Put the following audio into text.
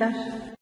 Você?